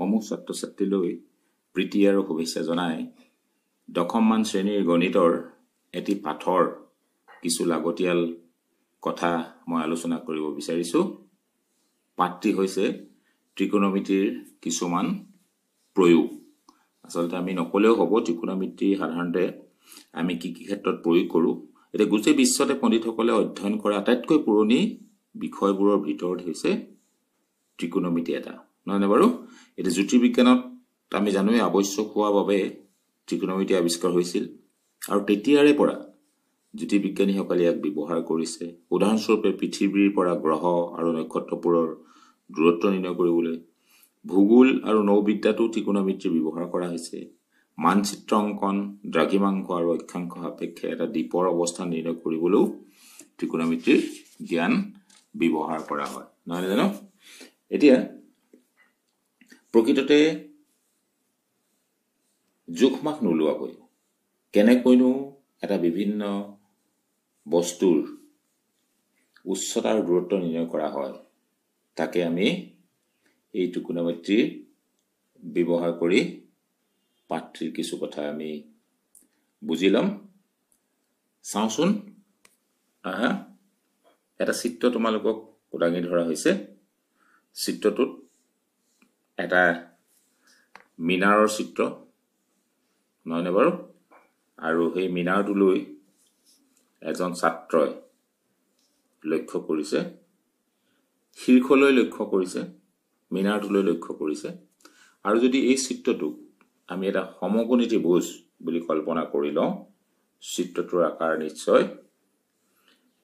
সমূহ ছাত্ৰ ছাত্ৰীলৈ প্ৰীতি আৰু শুভেচ্ছা জনাই দশমমান শ্ৰেণীৰ গণিতৰ এটি পাঠৰ কিছু লাগতিয়াল কথা মই আলোচনা কৰিব বিচাৰিছোঁ। পাঠটি হৈছে ত্ৰিকোণমিতিৰ কিছুমান প্ৰয়োগ। আচলতে আমি নকলেও হ'ব ত্ৰিকোণমিতি সাধাৰণতে আমি কি কি ক্ষেত্ৰত প্ৰয়োগ কৰোঁ। এতিয়া গোটেই বিশ্বতে পণ্ডিতসকলে অধ্যয়ন কৰা আটাইতকৈ পুৰণি বিষয়বোৰৰ ভিতৰত হৈছে ত্ৰিকোণমিতি এটা। নহয়নে বাৰু? এতিয়া জ্যোতিৰ্বিজ্ঞানত আমি জানোৱেই আৱশ্যক হোৱাৰ বাবে ত্ৰিকোণমিতি আৱিষ্কাৰ হৈছিল। আৰু তেতিয়াৰে পৰা জ্যোতিৰ্বিজ্ঞানীসকলে ইয়াক ব্যৱহাৰ কৰিছে। উদাহৰণস্বৰূপে পৃথিৱীৰ পৰা গ্ৰহ আৰু নক্ষত্ৰবোৰৰ দূৰত্ব নিৰ্ণয় কৰিবলৈ ভূগোল আৰু নৌবিদ্যাতো ত্ৰিকোণমিতিৰ ব্যৱহাৰ কৰা হৈছে। মানচিত্ৰ অংকন দ্ৰাঘিমাংশ আৰু অক্ষাংশ সাপেক্ষে এটা দ্বীপৰ অৱস্থান নিৰ্ণয় কৰিবলৈও ত্ৰিকোণমিতিৰ জ্ঞান ব্যৱহাৰ কৰা হয়। নহয় জানো? এতিয়া প্ৰকৃততে জোখমাখ নোলোৱাকৈ কেনেকৈনো এটা বিভিন্ন বস্তুৰ উচ্চতাৰ দূৰত্ব নিৰ্ণয় কৰা হয় তাকে আমি এই ত্ৰিকোণমিতিৰ ব্যৱহাৰ কৰি পাঠটিৰ কিছু কথা আমি বুজি ল'ম। চাওঁচোন আহা এটা চিত্ৰ তোমালোকক দাঙি ধৰা হৈছে। চিত্ৰটোত এটা মিনাৰৰ চিত্ৰ নহয়নে বাৰু? আৰু সেই মিনাৰটোলৈ এজন ছাত্ৰই লক্ষ্য কৰিছে শীৰ্ষলৈ লক্ষ্য কৰিছে মিনাৰটোলৈ লক্ষ্য কৰিছে। আৰু যদি এই চিত্ৰটোক আমি এটা সমকোণী ত্ৰিভুজ বুলি কল্পনা কৰি লওঁ চিত্ৰটোৰ আকাৰ নিশ্চয়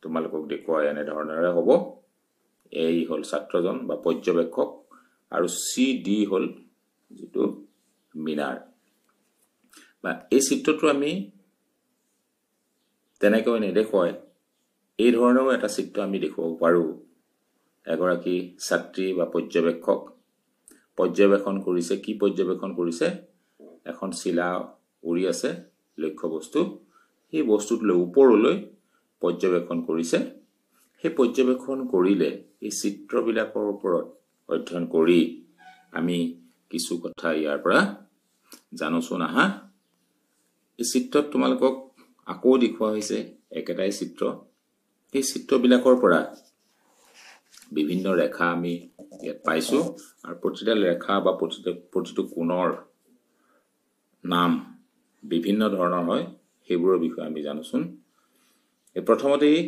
তোমালোকক দেখুৱাই এনেধৰণেৰে হ'ব। এই হ'ল ছাত্ৰজন বা পৰ্যবেক্ষক। আৰু চি ডি হ'ল যিটো মিনাৰ। বা এই চিত্ৰটো আমি তেনেকৈ নেদেখুৱাই এই ধৰণেও এটা চিত্ৰ আমি দেখুৱাব পাৰোঁ। এগৰাকী ছাত্ৰী বা পৰ্যবেক্ষক পৰ্যবেক্ষণ কৰিছে কি পৰ্যবেক্ষণ কৰিছে? এখন চিলা উৰি আছে লক্ষ্য বস্তু সেই বস্তুটোলৈ ওপৰলৈ পৰ্যবেক্ষণ কৰিছে। সেই পৰ্যবেক্ষণ কৰিলে এই চিত্ৰবিলাকৰ ওপৰত অধ্যয়ন কৰি আমি কিছু কথা ইয়াৰ পৰা জানোচোন আহা এই চিত্ৰত তোমালোকক আকৌ দেখুওৱা হৈছে একেটাই চিত্ৰ। সেই চিত্ৰবিলাকৰ পৰা বিভিন্ন ৰেখা আমি ইয়াত পাইছোঁ আৰু প্ৰতিডাল ৰেখা বা প্ৰতিটো প্ৰতিটো কোণৰ নাম বিভিন্ন ধৰণৰ হয় সেইবোৰৰ বিষয়ে আমি জানোচোন। এই প্ৰথমতেই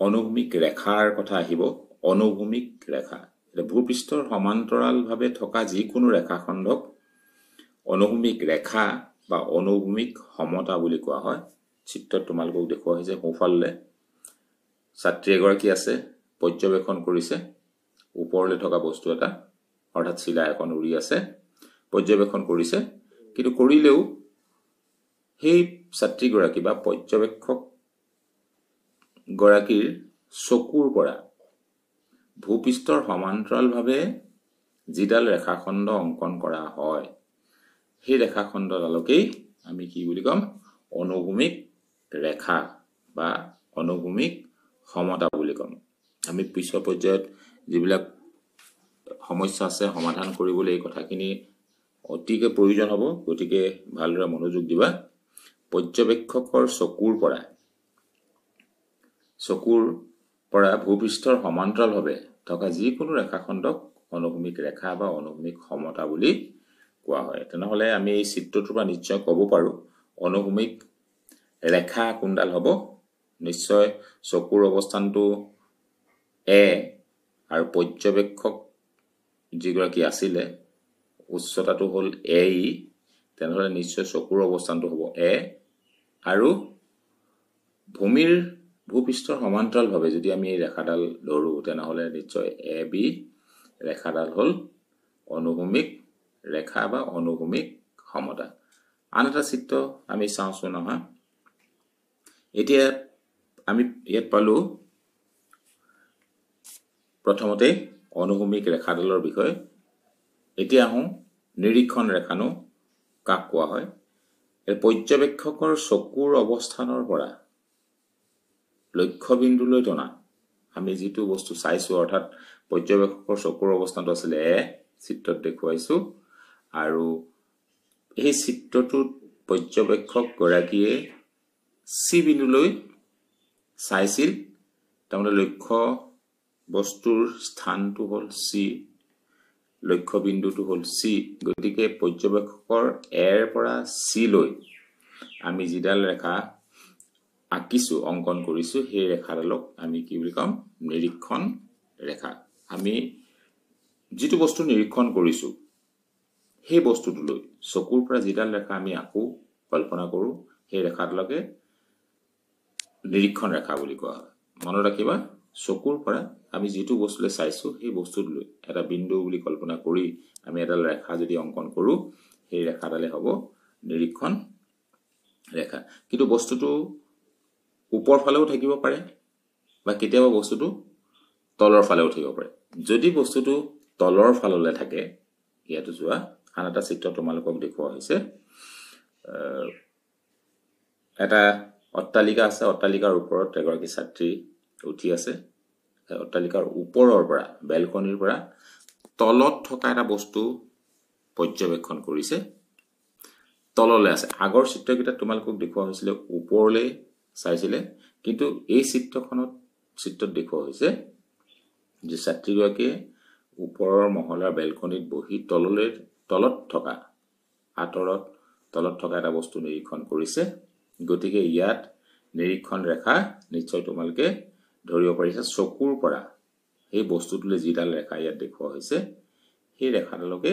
অনুভূমিক ৰেখাৰ কথা আহিব। অনুভূমিক ৰেখা। ভূপৃষ্ঠৰ সমান্তৰালভাৱে থকা যিকোনো ৰেখাখণ্ডক অনুভূমিক ৰেখা বা অনুভূমিক সমতা বুলি কোৱা হয়। চিত্ৰত তোমালোকক দেখুওৱা হৈছে সোঁফালে ছাত্ৰী এগৰাকী আছে পৰ্যবেক্ষণ কৰিছে ওপৰলৈ থকা বস্তু এটা অৰ্থাৎ চিলা এখন উৰি আছে পৰ্যবেক্ষণ কৰিছে। কিন্তু কৰিলেও সেই ছাত্ৰীগৰাকী বা পৰ্যবেক্ষক গৰাকীৰ চকুৰ পৰা ভূপৃষ্ঠৰ সমান্তৰালভাৱে যিডাল ৰেখাখণ্ড অংকন কৰা হয় সেই ৰেখাখণ্ডডালকেই আমি কি বুলি ক'ম? অনুভূমিক ৰেখা বা অনুভূমিক সমতা বুলি ক'ম। আমি পিছৰ পৰ্যায়ত যিবিলাক সমস্যা আছে সমাধান কৰিবলৈ এই কথাখিনি অতিকে প্ৰয়োজন হ'ব গতিকে ভালদৰে মনোযোগ দিবা। পৰ্যবেক্ষকৰ চকুৰ পৰা চকুৰ পৰা ভূপৃষ্ঠৰ সমান্তৰালভাৱে থকা যিকোনো ৰেখাখণ্ডক অনুভূমিক ৰেখা বা অনুভূমিক সমতা বুলি কোৱা হয়। তেনেহ'লে আমি এই চিত্ৰটোৰ পৰা নিশ্চয় ক'ব পাৰোঁ অনুভূমিক ৰেখা কোনডাল হ'ব? নিশ্চয় চকুৰ অৱস্থানটো এ আৰু পৰ্যবেক্ষক যিগৰাকী আছিলে উচ্চতাটো হ'ল এ ই তেনেহ'লে নিশ্চয় চকুৰ অৱস্থানটো হ'ব এ আৰু ভূমিৰ ভূপৃষ্ঠৰ সমান্তৰালভাৱে যদি আমি এই ৰেখাডাল ধৰোঁ তেনেহ'লে নিশ্চয় এ বি ৰেখাডাল হ'ল অনুভূমিক ৰেখা বা অনুভূমিক সমতা। আন এটা চিত্ৰ আমি চাওঁচোন নহয় এতিয়া আমি ইয়াত পালোঁ প্ৰথমতে অনুভূমিক ৰেখাডালৰ বিষয়ে। এতিয়া আহোঁ নিৰীক্ষণ ৰেখানো কাক কোৱা হয়? পৰ্যবেক্ষকৰ চকুৰ অৱস্থানৰ পৰা লক্ষ্যবিন্দুলৈ টনা আমি যিটো বস্তু চাইছোঁ অৰ্থাৎ পৰ্যবেক্ষকৰ চকুৰ অৱস্থানটো আছিলে এ চিত্ৰত দেখুৱাইছোঁ। আৰু এই চিত্ৰটোত পৰ্যবেক্ষকগৰাকীয়ে চি বিন্দুলৈ চাইছিল। তাৰমানে লক্ষ্য বস্তুৰ স্থানটো হ'ল চি লক্ষ্য বিন্দুটো হ'ল চি। গতিকে পৰ্যবেক্ষকৰ এৰ পৰা চি লৈ আমি যিডাল ৰেখা আঁকিছোঁ অংকন কৰিছোঁ সেই ৰেখাডালক আমি কি বুলি ক'ম নিৰীক্ষণ ৰেখা। আমি যিটো বস্তু নিৰীক্ষণ কৰিছোঁ সেই বস্তুটোলৈ চকুৰ পৰা যিডাল ৰেখা আমি আঁকো কল্পনা কৰোঁ সেই ৰেখাডালকে নিৰীক্ষণ ৰেখা বুলি কোৱা হয়। মনত ৰাখিবা চকুৰ পৰা আমি যিটো বস্তুলৈ চাইছোঁ সেই বস্তুটোলৈ এটা বিন্দু বুলি কল্পনা কৰি আমি এডাল ৰেখা যদি অংকন কৰোঁ সেই ৰেখাডালে হ'ব নিৰীক্ষণ ৰেখা। কিন্তু বস্তুটো ওপৰ ফালেও থাকিব পাৰে বা কেতিয়াবা বস্তুটো তলৰ ফালেও থাকিব পাৰে। যদি বস্তুটো তলৰ ফাললৈ থাকে ইয়াতো যোৱা আন এটা চিত্ৰ তোমালোকক দেখুওৱা হৈছে। এটা অট্টালিকা আছে অট্টালিকাৰ ওপৰত এগৰাকী ছাত্ৰী উঠি আছে। অট্টালিকাৰ ওপৰৰ পৰা বেলকনিৰ পৰা তলত থকা এটা বস্তু পৰ্যবেক্ষণ কৰিছে। তললৈ আছে। আগৰ চিত্ৰকেইটাত তোমালোকক দেখুওৱা হৈছিলে ওপৰলৈ চাইছিলে। কিন্তু এই চিত্ৰখনত চিত্ৰত দেখুওৱা হৈছে যে ছাত্ৰীগৰাকীয়ে ওপৰৰ মহলাৰ বেলকনিত বহি তললৈ তলত থকা আঁতৰত তলত থকা এটা বস্তু নিৰীক্ষণ কৰিছে। গতিকে ইয়াত নিৰীক্ষণ ৰেখা নিশ্চয় তোমালোকে ধৰিব পাৰিছা। চকুৰ পৰা সেই বস্তুটোলৈ যিডাল ৰেখা ইয়াত দেখুওৱা হৈছে সেই ৰেখাডালকে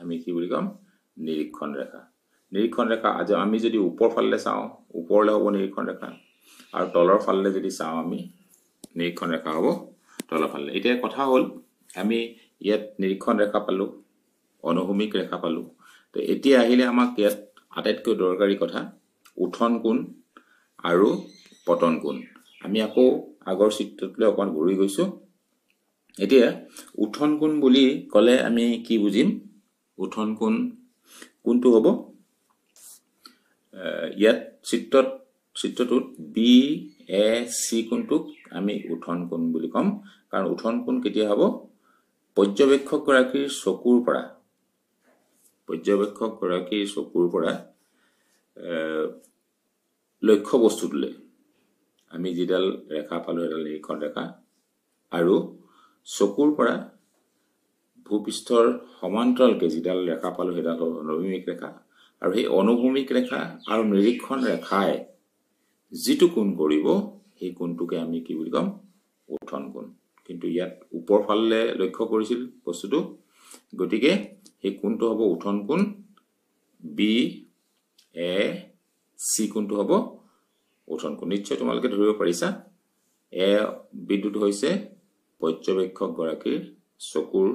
আমি কি বুলি ক'ম? নিৰীক্ষণ ৰেখা। নিৰীক্ষণ ৰেখা আজি আমি যদি ওপৰ ফালে চাওঁ ওপৰলৈ হ'ব নিৰীক্ষণ ৰেখা। আৰু তলৰ ফালে যদি চাওঁ আমি নিৰীক্ষণ ৰেখা হ'ব তলৰ ফালে এতিয়া কথা হ'ল আমি ইয়াত নিৰীক্ষণ ৰেখা পালোঁ অনুভূমিক ৰেখা পালোঁ। তো এতিয়া আহিলে আমাক ইয়াত আটাইতকৈ দৰকাৰী কথা উঠন কোণ আৰু পতন কোণ। আমি আকৌ আগৰ চিত্ৰটোলৈ অকণমান ঘূৰি গৈছোঁ। এতিয়া উঠন কোণ বুলি ক'লে আমি কি বুজিম? উঠন কোণ কোনটো হ'ব ইয়াত চিত্ৰত চিত্ৰটোত বি এ চি কোণটোক আমি উঠন কোণ বুলি ক'ম। কাৰণ উঠন কোণ কেতিয়া হ'ব? পৰ্যবেক্ষকগৰাকীৰ চকুৰ পৰা। পৰ্যবেক্ষকগৰাকীৰ চকুৰ পৰা লক্ষ্য বস্তুটোলৈ। আমি যিডাল ৰেখা পালোঁ সেইডাল নিৰীক্ষণ ৰেখা। আৰু চকুৰ পৰা ভূপৃষ্ঠৰ সমান্তৰালকৈ যিডাল ৰেখা পালোঁ সেইডাল হ'ল অনুভূমিক ৰেখা। আৰু সেই অনুভূমিক ৰেখা আৰু নিৰীক্ষণ ৰেখাই যিটো কোণ কৰিব সেই কোণটোকে আমি কি বুলি ক'ম? উঠন কোণ। কিন্তু ইয়াত ওপৰ ফালে লক্ষ্য কৰিছিল বস্তুটো। গতিকে সেই কোণটো হ'ব উঠন কোণ বি এ চি কোণটো হ'ব উঠন কোণ। নিশ্চয় তোমালোকে ধৰিব পাৰিছা। এ বিন্দুটো হৈছে পৰ্যবেক্ষকগৰাকীৰ চকুৰ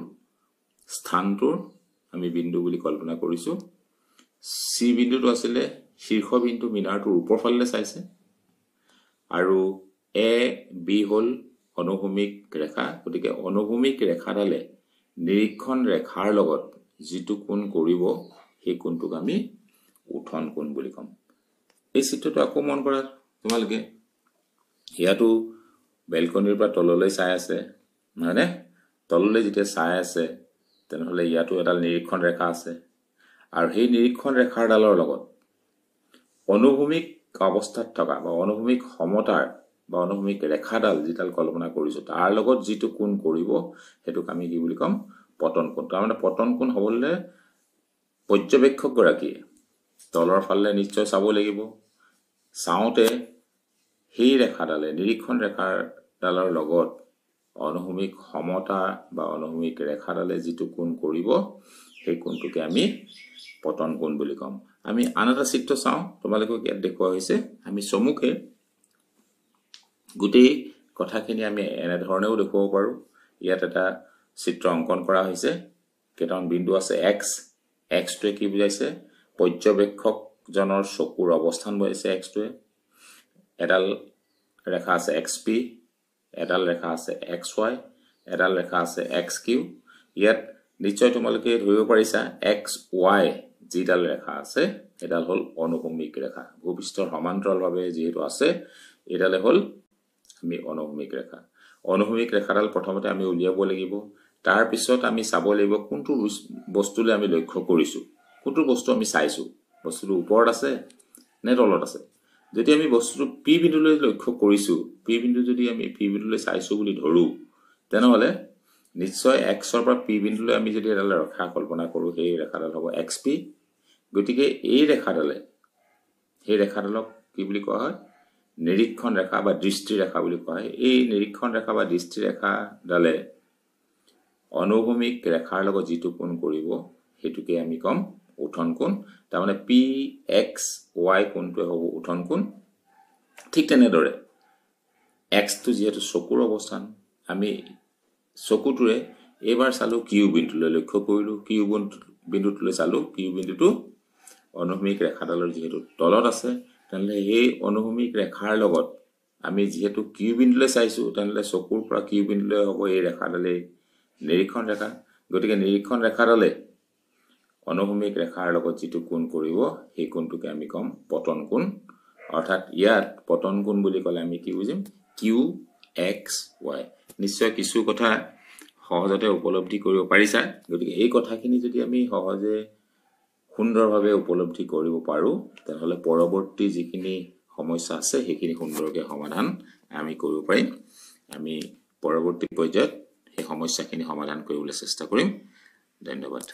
স্থানটোৰ আমি বিন্দু বুলি কল্পনা কৰিছোঁ। চি বিন্দুটো আছিলে শীৰ্ষ বিন্দু মিনাৰটোৰ ওপৰ ফালে চাইছে। আৰু এ বি হ'ল অনুভূমিক ৰেখা। গতিকে অনুভূমিক ৰেখাডালে নিৰীক্ষণ ৰেখাৰ লগত যিটো কোণ কৰিব সেই কোণটোক আমি উঠন কোণ বুলি ক'ম। এই চিত্ৰটো আকৌ মন কৰা তোমালোকে ইয়াতো বেলকনিৰ পৰা তললৈ চাই আছে। নহয়নে তললৈ যেতিয়া চাই আছে তেনেহ'লে ইয়াতো এডাল নিৰীক্ষণ ৰেখা আছে। আৰু সেই নিৰীক্ষণ ৰেখাৰডালৰ লগত। অনুভূমিক অৱস্থাত থকা বা অনুভূমিক সমতাৰ বা অনুভূমিক ৰেখাডাল যিডাল কল্পনা কৰিছোঁ তাৰ লগত যিটো কোণ কৰিব সেইটোক আমি কি বুলি ক'ম? পতন কোণ। তাৰমানে পতন কোণ হ'বলৈ পৰ্যবেক্ষকগৰাকীয়ে তলৰ ফালে নিশ্চয় চাব লাগিব। চাওঁতে সেই ৰেখাডালে নিৰীক্ষণ ৰেখাডালৰ লগত অনুভূমিক সমতা বা অনুভূমিক ৰেখাডালে যিটো কোণ কৰিব সেই কোণটোকে আমি পতন কোণ বুলি ক'ম। আমি আন এটা চিত্ৰ চাওঁ তোমালোকক ইয়াত দেখুওৱা হৈছে। আমি চমুকে গোটেই কথাখিনি আমি এনেধৰণেও দেখুৱাব পাৰোঁ। ইয়াত এটা চিত্ৰ অংকন কৰা হৈছে। কেইটামান বিন্দু আছে এক্স এক্সটোৱে কি বুজাইছে? পৰ্যবেক্ষকজনৰ চকুৰ অৱস্থান বুজাইছে এক্সটোৱে এডাল ৰেখা আছে এক্স পি এডাল ৰেখা আছে এক্স ৱাই এডাল ৰেখা আছে এক্স কিউ ইয়াত নিশ্চয় তোমালোকে ধৰিব পাৰিছা এক্স ৱাই যিডাল ৰেখা আছে এডাল হ'ল অনুভূমিক ৰেখা। ভূপৃষ্ঠৰ সমান্তৰালভাৱে যিহেতু আছে এইডালে হ'ল আমি অনুভূমিক ৰেখা। অনুভূমিক ৰেখাডাল প্ৰথমতে আমি উলিয়াব লাগিব। তাৰপিছত আমি চাব লাগিব কোনটো বস্তুলৈ আমি লক্ষ্য কৰিছোঁ। কোনটো বস্তু আমি চাইছোঁ? বস্তুটো ওপৰত আছে নে তলত আছে? যদি আমি বস্তুটো পি বিন্দুলৈ লক্ষ্য কৰিছোঁ পি বিন্দু যদি আমি পি বিন্দুলৈ চাইছোঁ বুলি ধৰোঁ তেনেহ'লে নিশ্চয় এক্সৰ পৰা পি বিন্দুলৈ আমি যদি এডাল ৰেখা কল্পনা কৰোঁ সেই ৰেখাডাল হ'ব এক্স পি গতিকে এই ৰেখাডালে সেই ৰেখাডালক কি বুলি কোৱা হয়? নিৰীক্ষণ ৰেখা বা দৃষ্টি ৰেখা বুলি কোৱা হয়। এই নিৰীক্ষণ ৰেখা বা দৃষ্টি ৰেখাডালে অনুভূমিক ৰেখাৰ লগত যিটো কোণ কৰিব সেইটোকে আমি ক'ম উঠন কোণ। তাৰমানে পি এক্স ৱাই কোণটোৱে হ'ব উঠন কোণ। ঠিক তেনেদৰে এক্সটো যিহেতু চকুৰ অৱস্থান আমি চকুটোৰে এইবাৰ চালোঁ কিউ বিন্দুলৈ লক্ষ্য কৰিলোঁ কিউ বিন্দুটোলৈ চালোঁ কিউ বিন্দুটো অনুভূমিক ৰেখাডালৰ যিহেতু তলত আছে তেনেহ'লে সেই অনুভূমিক ৰেখাৰ লগত আমি যিহেতু কিউ বিন্দুলৈ চাইছোঁ তেনেহ'লে চকুৰ পৰা কিউ বিন্দুলৈ হ'ব এই ৰেখাডালেই নিৰীক্ষণ ৰেখা। গতিকে নিৰীক্ষণ ৰেখাডালে অনুভূমিক ৰেখাৰ লগত যিটো কোণ কৰিব সেই কোণটোকে আমি ক'ম পতন কোণ। অৰ্থাৎ ইয়াত পতন কোণ বুলি ক'লে আমি কি বুজিম? কিউ এক্স ৱাই নিশ্চয় কিছু কথা সহজতে উপলব্ধি কৰিব পাৰিছা। গতিকে এই কথাখিনি যদি আমি সহজে সুন্দৰভাৱে উপলব্ধি কৰিব পাৰোঁ তেনেহ'লে পৰৱৰ্তী যিখিনি সমস্যা আছে সেইখিনি সুন্দৰকৈ সমাধান আমি কৰিব পাৰিম। আমি পৰৱৰ্তী পৰ্যায়ত সেই সমস্যাখিনি সমাধান কৰিবলৈ চেষ্টা কৰিম। ধন্যবাদ।